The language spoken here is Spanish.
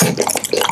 gracias.